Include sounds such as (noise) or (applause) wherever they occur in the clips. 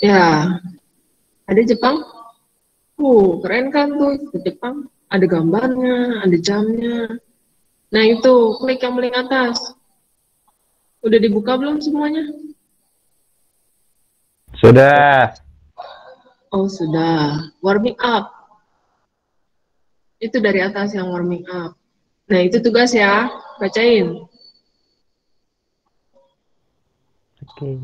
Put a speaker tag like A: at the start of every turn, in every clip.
A: Ya, ada Jepang. Uh, keren kan tuh ke Jepang. Ada gambarnya, ada jamnya. Nah itu, klik yang paling atas. Udah dibuka belum semuanya?
B: Sudah.
A: Oh sudah. Warming up. Itu dari atas yang warming up. Nah itu tugas ya, bacain.
B: Oke.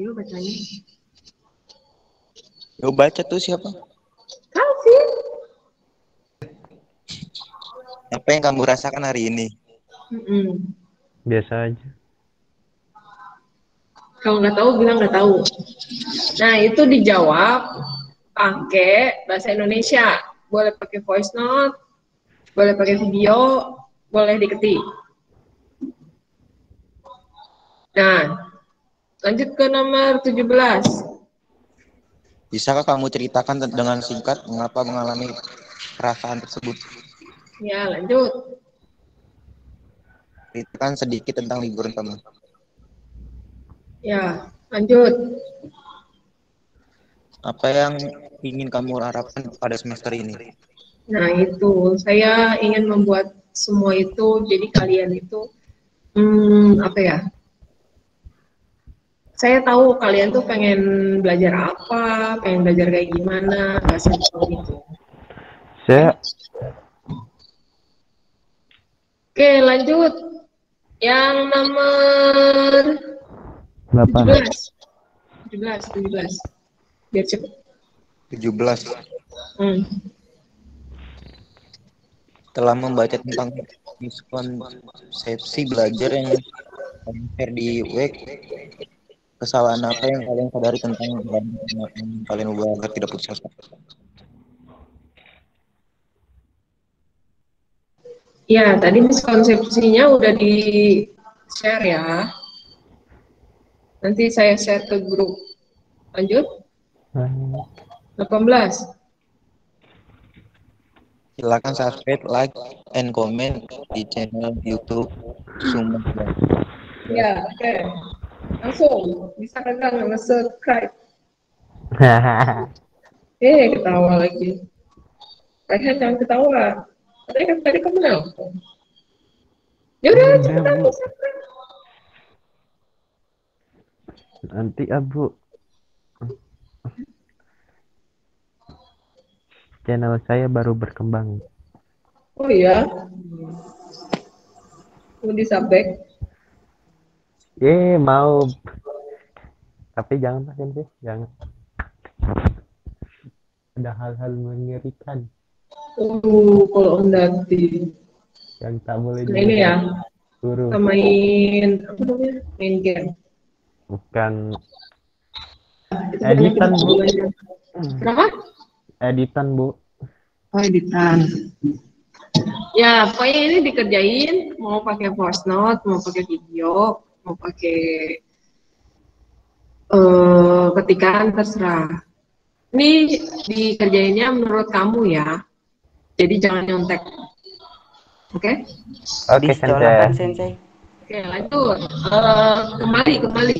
A: Ayo bacain.
C: Yo baca tuh siapa?
A: Calvin.
C: Apa yang kamu rasakan hari ini?
A: Mm-mm.
B: Biasa aja.
A: Kalau nggak tahu bilang nggak tahu. Nah itu dijawab pakai bahasa Indonesia. Boleh pakai voice note, boleh pakai video, boleh diketik. Nah, lanjut ke nomor 17.
C: Bisakah kamu ceritakan dengan singkat mengapa mengalami perasaan tersebut?
A: Ya, lanjut.
C: Ceritakan sedikit tentang liburan kamu.
A: Ya, lanjut.
C: Apa yang ingin kamu harapkan pada semester ini?
A: Nah, itu saya ingin membuat semua itu jadi kalian itu hmm, apa ya? Saya tahu kalian tuh pengen belajar apa, pengen belajar kayak gimana, bahasa Jepang gitu.
B: Saya
A: Oke, lanjut. Yang nomor
B: 8.
A: 17. 17, 17. Biar cepet.
C: 17.
A: Hmm.
C: Telah membaca tentang miskonsepsi belajar yang share di WEC. Kesalahan apa yang kalian sadari tentang yang kalian ubah agar tidak putus asa?
A: Ya, tadi miskonsepsinya udah di share ya. Nanti saya share ke grup. Lanjut. 18.
C: Silakan subscribe, like, and comment di channel YouTube Sumber.
A: Ya, oke. Langsung bisa kagak nge-subscribe. (laughs) Eh, ketawa lagi. Kayaknya jangan ketawa. Tadi kan tadi kamu nelfon. Ya udah,
B: Udah,
A: cepetan
B: Bu.
A: subscribe.
B: Nanti Abu. Channel saya baru berkembang.
A: Oh iya. Mau disabek.
B: Eh, mau. Tapi jangan pakai sih, jangan. Ada hal-hal mengerikan
A: Uh, kalau nanti.
B: yang tak boleh
A: Nah, ini ya, kita main apa namanya? Main game.
B: Bukan
A: Itu
B: Editan, Bu.
A: Kenapa?
B: editan, Bu.
A: Oh, editan. Ya, pokoknya ini dikerjain, mau pakai voice note, mau pakai video, mau pakai eh ketikan terserah. Ini dikerjainnya menurut kamu ya. Jadi jangan nyontek. Oke?
B: Oke, Sensei.
D: Sensei.
A: Oke, lanjut. Eh, kembali, kembali.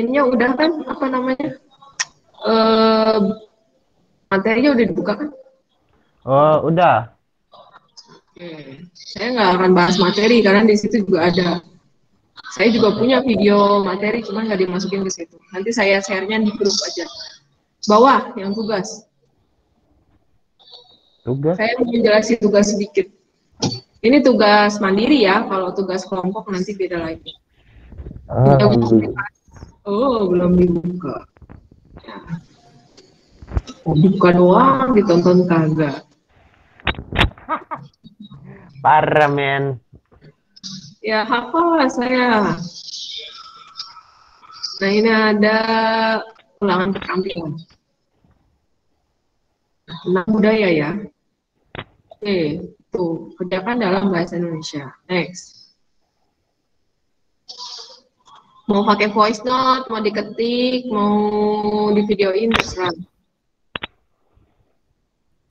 A: Ininya udah kan? Apa namanya? Eh materinya udah dibuka kan?
B: Oh, udah.
A: Saya nggak akan bahas materi karena di situ juga ada. Saya juga punya video materi, cuma nggak dimasukin ke situ. Nanti saya share-nya di grup aja. Bawah yang tugas.
B: Tugas.
A: Saya mau menjelaskan tugas sedikit. Ini tugas mandiri ya, kalau tugas kelompok nanti beda lagi.
B: Alhamdulillah.
A: Oh, belum dibuka. Ya. Oh, buka doang, ditonton kagak.
B: Parah, men.
A: Ya, hafal saya. Nah, ini ada ulangan keterampilan. Nah, budaya ya. Oke, tuh, kerjakan dalam bahasa Indonesia. Next. Mau pakai voice note, mau diketik, mau di videoin, terserah.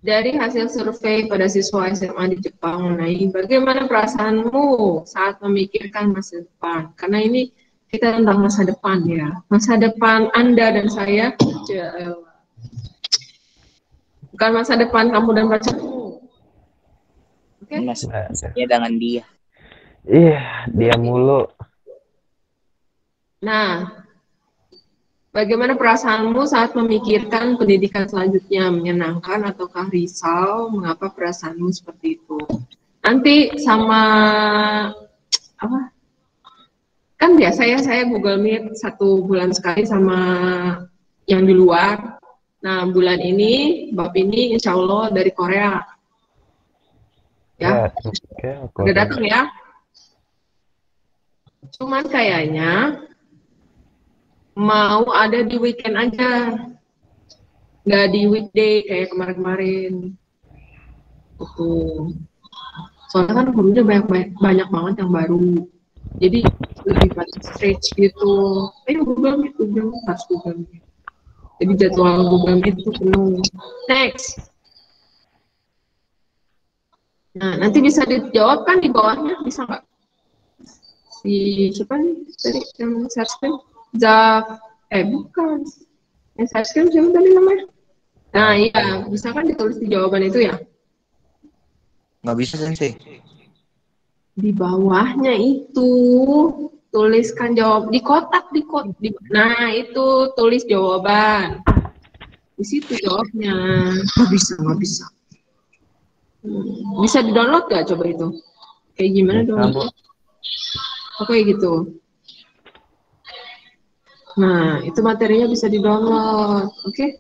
A: Dari hasil survei pada siswa SMA di Jepang mengenai bagaimana perasaanmu saat memikirkan masa depan. Karena ini kita tentang masa depan ya. Masa depan Anda dan saya, ya, bukan masa depan kamu dan pacarmu. Oke?
D: Mas, ya dengan dia.
B: Iya, dia mulu.
A: Nah, bagaimana perasaanmu saat memikirkan pendidikan selanjutnya? Menyenangkan ataukah risau? Mengapa perasaanmu seperti itu? Nanti sama apa? Kan biasa ya saya Google Meet satu bulan sekali sama yang di luar. Nah, bulan ini, bab ini insya Allah dari Korea. Ya,
B: oke.
A: udah datang ya. Cuman kayaknya mau ada di weekend aja. Nggak di weekday kayak kemarin-kemarin. Gitu. Soalnya kan gurunya banyak, banyak, banyak banget yang baru. Jadi lebih banyak stretch gitu. Ayo Google Google harus Google. Jadi jadwal Google itu penuh. Next. Nah, nanti bisa dijawab kan di bawahnya, bisa nggak? Si siapa nih tadi yang share screen? Zak, eh bukan. Share screen siapa tadi namanya? Nah, iya, bisa kan ditulis di jawaban itu ya?
C: Nggak bisa sensei.
A: Di bawahnya itu tuliskan jawab di kotak di kotak. Di, nah, itu tulis jawaban. Di situ jawabnya. Nggak bisa, nggak bisa. Hmm, Bisa di-download gak coba itu? Kayak gimana download? Oke gitu. Nah, itu materinya bisa di-download. Oke?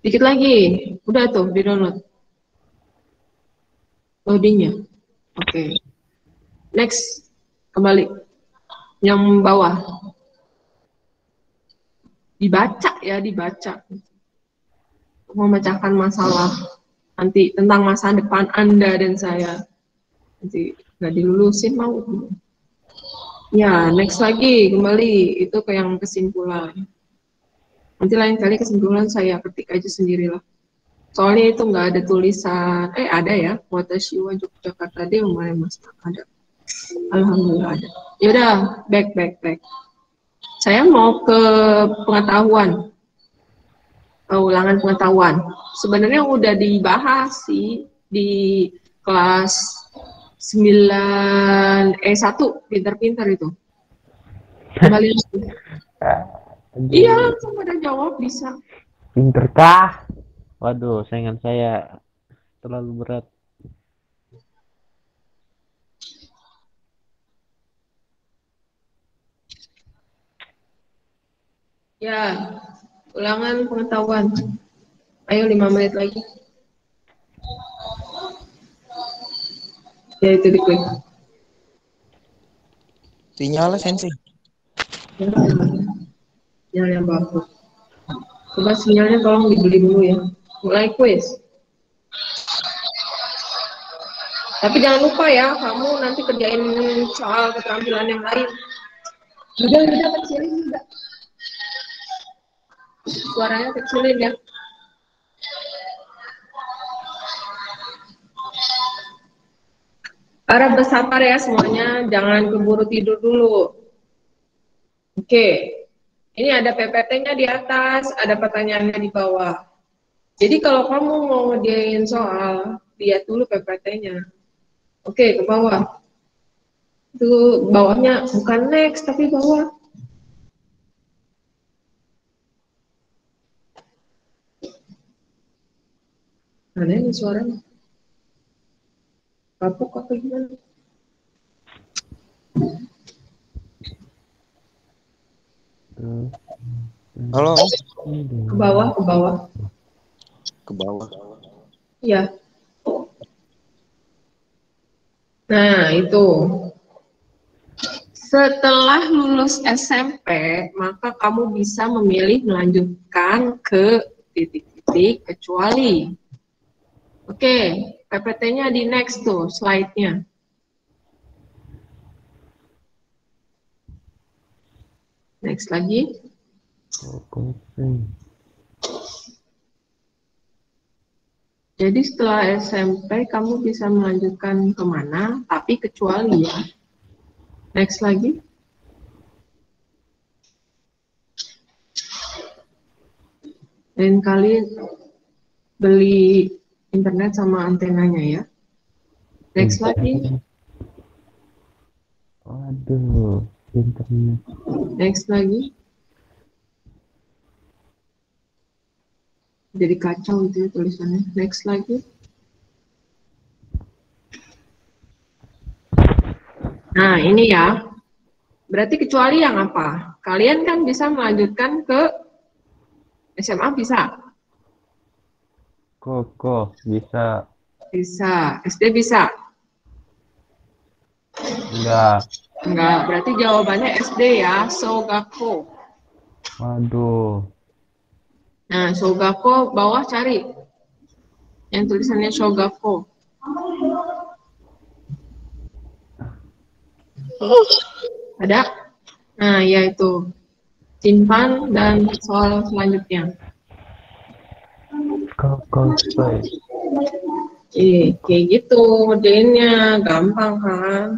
A: Dikit lagi. Udah tuh, di-download. Loadingnya. Oke. Next. Kembali. Yang bawah. Dibaca ya, dibaca. Memecahkan masalah nanti tentang masa depan Anda dan saya. Nanti nggak dilulusin mau. Ya, next lagi kembali itu ke yang kesimpulan. Nanti lain kali kesimpulan saya ketik aja sendirilah. Soalnya itu nggak ada tulisan, eh ada ya, Watashi wa Yogyakarta dia mulai mas ada. Alhamdulillah ada. Yaudah, back back back. Saya mau ke pengetahuan uh, ulangan pengetahuan. Sebenarnya udah dibahas sih di kelas 9 E1 pintar-pintar itu. Kembali lagi. Iya, langsung pada jawab bisa.
B: Pinter kah? Waduh, saingan saya terlalu berat.
A: Ya, ulangan pengetahuan. Ayo lima menit lagi. Ya itu diklik.
C: Sinyalnya sensei.
A: Sinyal yang bagus. Coba sinyalnya tolong dibeli dulu ya. Mulai quiz. Tapi jangan lupa ya, kamu nanti kerjain soal keterampilan yang lain. Udah, udah kecilin juga. Suaranya kecilin ya. Harap bersabar ya semuanya, jangan keburu tidur dulu. Oke, ini ada PPT-nya di atas, ada pertanyaannya di bawah. Jadi kalau kamu mau ngerjain soal, lihat dulu PPT-nya. Oke, ke bawah. Itu bawahnya bukan next, tapi bawah. Mana ini suaranya? Kapuk apa gimana?
C: Halo,
A: Ke bawah, ke bawah.
C: ke bawah.
A: Iya. Nah, itu. Setelah lulus SMP, maka kamu bisa memilih melanjutkan ke titik-titik kecuali. Oke, PPT-nya di next tuh, slide-nya. Next lagi. Jadi setelah SMP kamu bisa melanjutkan ke mana, tapi kecuali ya. Next lagi. Lain kali beli internet sama antenanya ya. Next lagi.
B: Waduh, internet.
A: Next lagi. Jadi kacau itu ya tulisannya. Next lagi. Nah, ini ya. Berarti kecuali yang apa? Kalian kan bisa melanjutkan ke SMA bisa?
B: Koko bisa
A: Bisa. SD bisa?
B: enggak.
A: Enggak. Berarti jawabannya SD ya. Sogako.
B: Waduh.
A: Nah, Shogako bawah cari. Yang tulisannya Shogako. Ada? Nah, ya itu. Simpan dan soal selanjutnya.
B: Koko play.
A: Eh, kayak gitu modelnya gampang kan?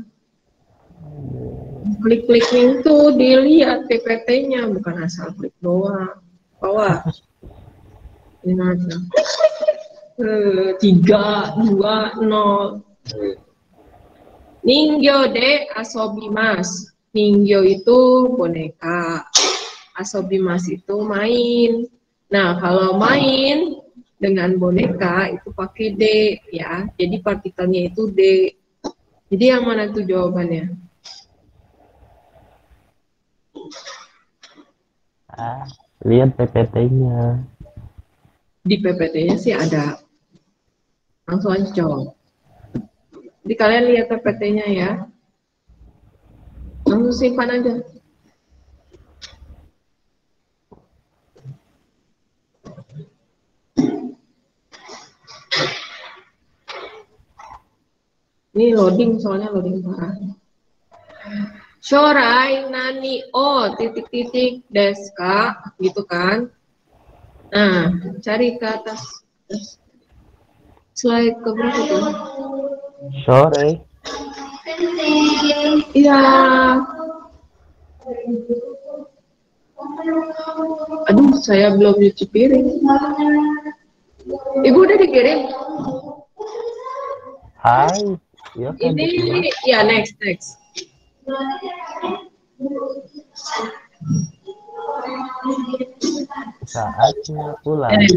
A: Klik-klik link tuh dilihat PPT-nya bukan asal klik doang. Bawah. Ini aja. Eh, tiga, dua, nol. Ningyo de asobimas. Ningyo itu boneka. Asobimas itu main. Nah, kalau main dengan boneka itu pakai D ya. Jadi partikelnya itu D. Jadi yang mana tuh jawabannya?
B: Ah, lihat PPT-nya.
A: Di PPT-nya sih ada. Langsung aja jawab. Jadi kalian lihat PPT-nya ya. Langsung simpan aja. Ini loading soalnya loading parah. Shorai nani o titik-titik deska gitu kan. Nah, cari ke atas. Slide ke berapa tuh?
B: Sore.
A: Iya. Aduh, saya belum nyuci piring. Ibu udah dikirim?
B: Hai. Ya kan
A: Ini, ya next, next.
B: saatnya pulang.
A: Next.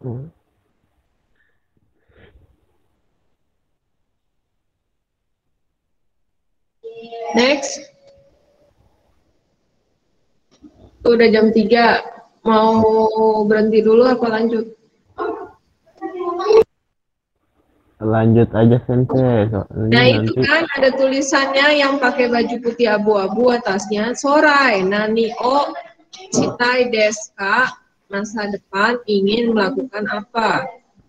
B: Hmm.
A: Next. Udah jam 3. Mau berhenti dulu apa lanjut?
B: Lanjut aja sensei. Soalnya
A: Nah itu kan ada tulisannya yang pakai baju putih abu-abu atasnya Sorai Nani O Citai Deska masa depan ingin melakukan apa?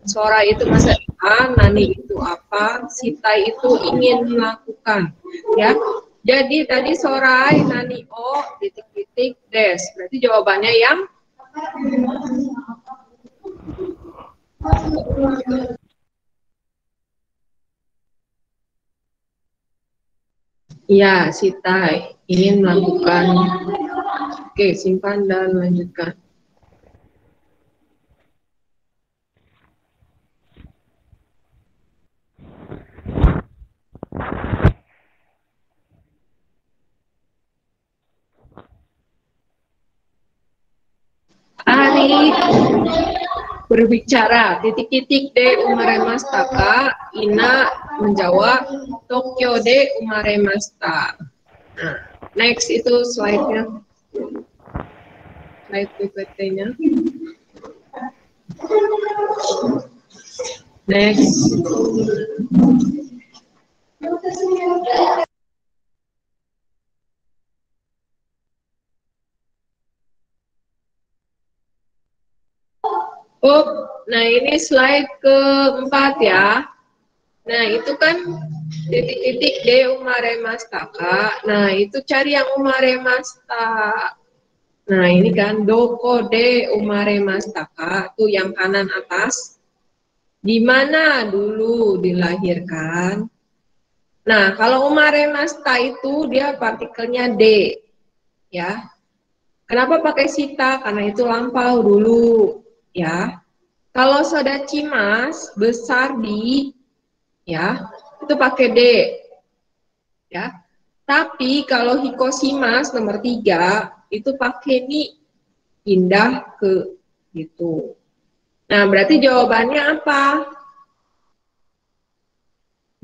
A: Sorai itu masa depan, Nani itu apa? Citai itu ingin melakukan, ya. Jadi tadi Sorai Nani O titik-titik Des. Berarti jawabannya yang Ya, Sitai ingin melakukan. Oke, simpan dan lanjutkan. Ari berbicara titik-titik D umaremasta Ina menjawab Tokyo D umaremasta. Next itu slide-nya. Slide PPT-nya. Next. Oh, nah ini slide keempat ya. Nah, itu kan titik-titik D umare mastaka. Nah, itu cari yang umare masta. Nah, ini kan doko D umare mastaka, tuh yang kanan atas. Di mana dulu dilahirkan? Nah, kalau umare masta itu dia partikelnya D. Ya. Kenapa pakai sita? Karena itu lampau dulu, ya. Kalau soda cimas besar di ya, itu pakai D. Ya. Tapi kalau hikosimas nomor tiga itu pakai ni pindah ke gitu. Nah, berarti jawabannya apa?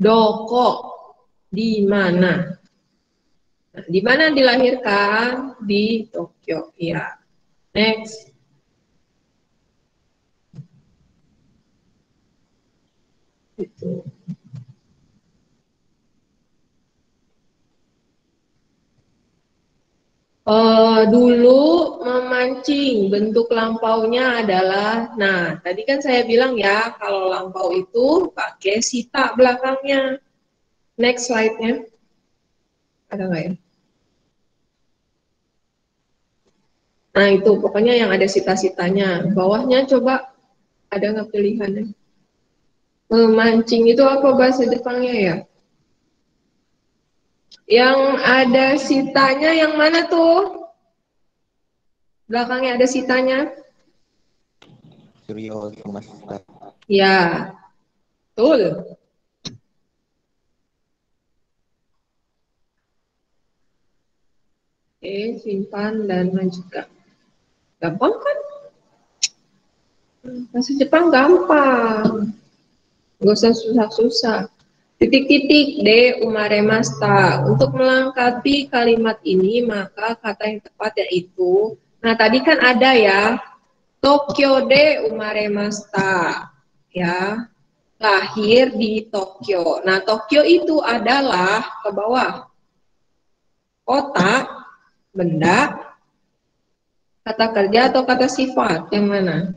A: Doko di mana? Nah, di mana dilahirkan? Di Tokyo. Ya. Next. Itu. Uh, dulu memancing bentuk lampaunya adalah, nah tadi kan saya bilang ya kalau lampau itu pakai sita belakangnya. Next slide-nya. Ada nggak ya? Nah itu pokoknya yang ada sita-sitanya. Bawahnya coba ada nggak pilihannya? Memancing itu apa bahasa Jepangnya ya? Yang ada sitanya yang mana tuh? Belakangnya ada sitanya?
C: Suryo.
A: Ya, betul. Oke, simpan dan lanjutkan. Gampang kan? Bahasa Jepang gampang. Gak usah susah-susah. Titik-titik D umaremasta. Untuk melengkapi kalimat ini, maka kata yang tepat yaitu, nah tadi kan ada ya, Tokyo D umaremasta. Ya, lahir di Tokyo. Nah, Tokyo itu adalah ke bawah. Kota, benda, kata kerja atau kata sifat, yang mana?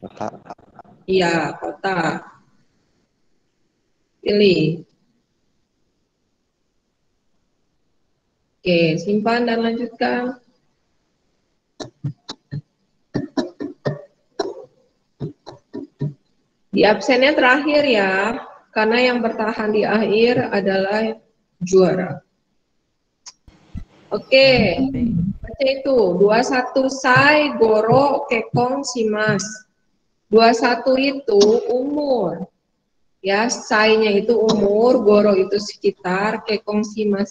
C: Kota.
A: Iya, kota. Pilih. Oke, simpan dan lanjutkan. Di absennya terakhir ya, karena yang bertahan di akhir adalah juara. Oke, baca itu. 21 sai, goro, kekong, simas. 21 itu umur. Ya, sai-nya itu umur, goro itu sekitar, kekong simas,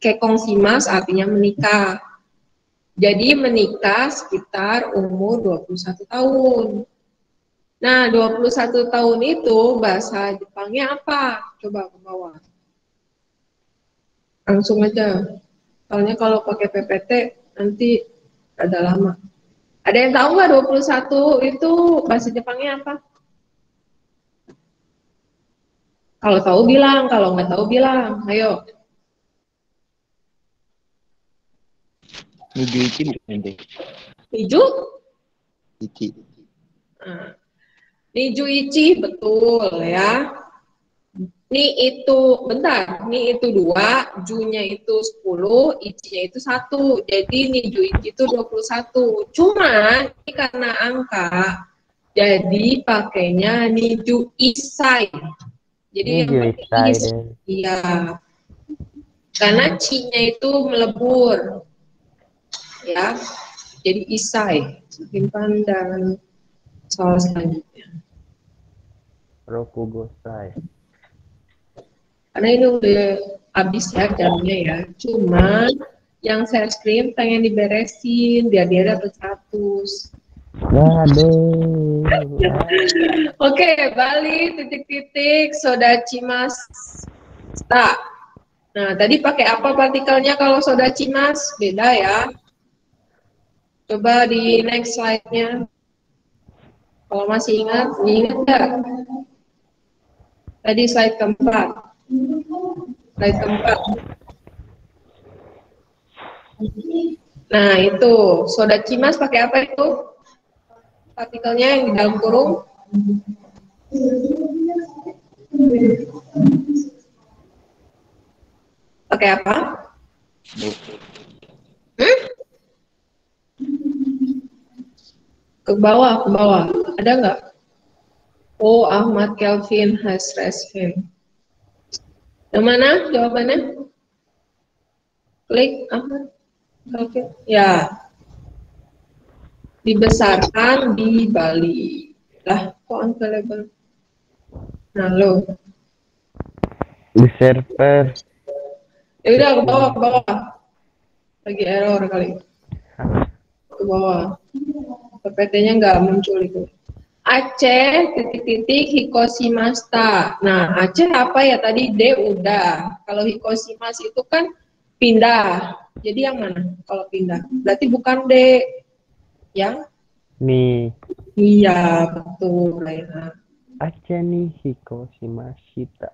A: kekong simas artinya menikah. Jadi menikah sekitar umur 21 tahun. Nah, 21 tahun itu bahasa Jepangnya apa? Coba ke bawah. Langsung aja. Soalnya kalau pakai PPT nanti ada lama. Ada yang tahu nggak 21 itu bahasa Jepangnya apa? Kalau tahu bilang, kalau nggak tahu bilang. Ayo.
C: Niju Ichi nanti.
A: Niju?
C: Ichi.
A: Nah, Niju Ichi betul ya. Ni itu, bentar, ni itu dua, ju-nya itu sepuluh, ichi-nya itu satu. Jadi Niju Ichi itu 21. Cuma ini karena angka, jadi pakainya Niju Isai. Jadi yang
B: Isai
A: is, iya. Karena ci-nya itu melebur. Ya. Jadi isai. Simpan dan soal selanjutnya.
B: Rokugosai.
A: Karena ini udah habis ya jamnya ya. Cuma yang saya screen pengen diberesin biar dia dapat 100.
B: Aduh.
A: Oke, Bali titik-titik soda cimas sta. Nah, tadi pakai apa partikelnya kalau soda cimas? Beda ya. Coba di next slide-nya. Kalau masih ingat, ingat nggak? Tadi slide keempat. Nah, itu soda cimas pakai apa itu? Partikelnya yang di dalam kurung Pakai apa? Hmm? Ke bawah, ke bawah. Ada nggak? Oh, Ahmad Kelvin has raised hand. Yang mana jawabannya? Klik Ahmad Kelvin. Ya. Dibesarkan di Bali. Lah, kok unavailable? Nah, lo.
B: Di server.
A: Ya udah ke bawah, ke bawah. Lagi error kali. Ke bawah. PPT-nya nggak muncul itu. Aceh titik-titik Hikoshimasta. Nah, Aceh apa ya tadi D udah. Kalau Hikoshimas itu kan pindah. Jadi yang mana kalau pindah? Berarti bukan D. Yang
B: Nih.
A: iya betul Laila.
B: Aceh nih Hikoshimashita.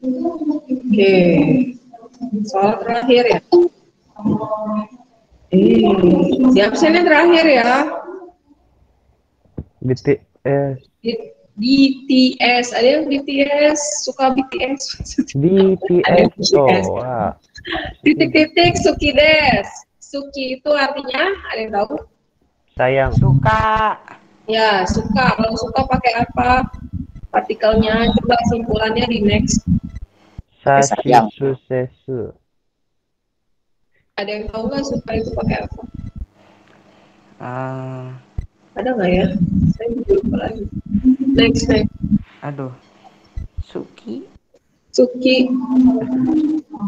A: Oke. Soal terakhir ya. Eh, siap sini terakhir ya.
B: BTS.
A: BTS, ada yang BTS suka BTS? (laughs)
B: BTS.
A: BTS.
B: Oh, wah.
A: Titik-titik Suki des. Suki itu artinya ada yang tahu?
B: Sayang.
D: Suka.
A: Ya suka. Kalau suka pakai apa? Partikelnya coba simpulannya di next.
D: Sayang.
B: Sashisu sesu.
A: Ada yang tahu nggak suka itu pakai apa?
D: Ah,
A: Ada nggak ya? Saya lupa lagi. Next next.
D: aduh. Suki.
A: Suki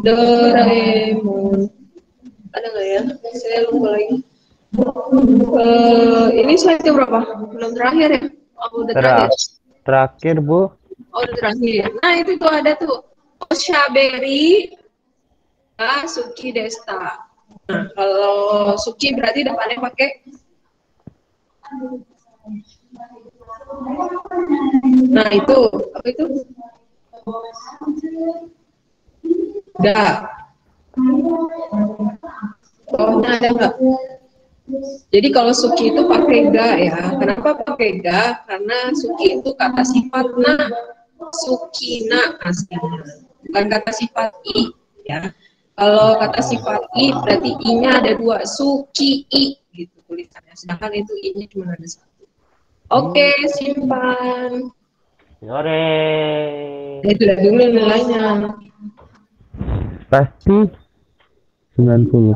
A: Doraemon ada nggak ya saya lupa lagi Eh, ini slide berapa belum terakhir ya oh, udah terakhir
B: Terakhir. Bu.
A: oh udah terakhir ya nah itu tuh ada tuh Oshaberi ah, Suki Desta nah kalau Suki berarti depannya pakai nah itu apa itu Ga. Bawahnya ada nggak? Jadi kalau suki itu pakai ga ya. Kenapa pakai ga? Karena suki itu kata sifat na, sukina aslinya. Bukan kata sifat i ya. Kalau kata sifat i berarti i-nya ada dua, suki i tulisannya. Sedangkan itu i-nya cuma ada satu. Oke, simpan.
B: Yore.
A: Ya, itu udah dulu nilainya.
B: Pasti 90.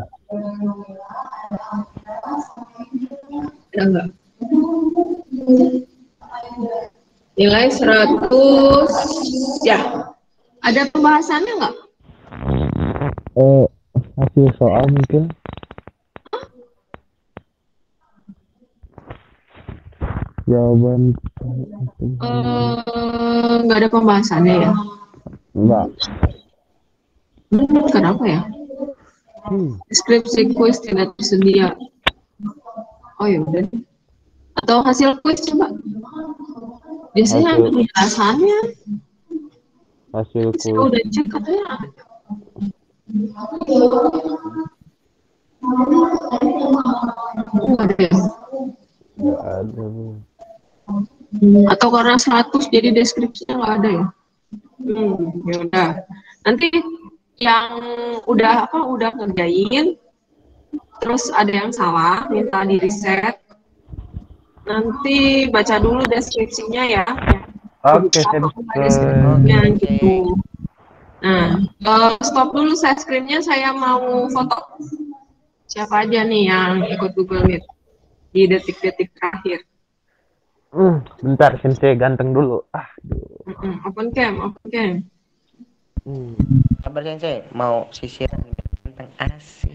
A: Ada nggak? Nilai 100. Ya. Ada pembahasannya nggak?
B: Eh, hasil soal mungkin. Jawaban
A: Eh, Nggak ada pembahasannya ya?
B: enggak.
A: Hmm, Kenapa ya?
B: Hmm.
A: Deskripsi kuis tidak tersedia. Oh ya udah. Atau hasil kuis coba. Biasanya ada penjelasannya.
B: Hasil
A: Saya
B: kuis
A: udah cek katanya. Nggak ada ya?
B: enggak ada. Bu.
A: Atau karena 100 jadi deskripsinya nggak ada ya? Hmm, ya udah. Nanti yang udah apa udah ngerjain terus ada yang salah minta di reset nanti baca dulu deskripsinya ya.
B: Oke,
A: deskripsinya
D: Oke.
A: gitu. Nah eh, stop dulu saya screennya saya mau foto. Siapa aja nih yang ikut Google Meet di detik-detik terakhir
B: Hmm, bentar, sensei ganteng dulu. Ah, aduh.
A: Mm-mm, open cam open cam
B: Hmm.
D: Kabar sensei, mau sisiran tentang asik.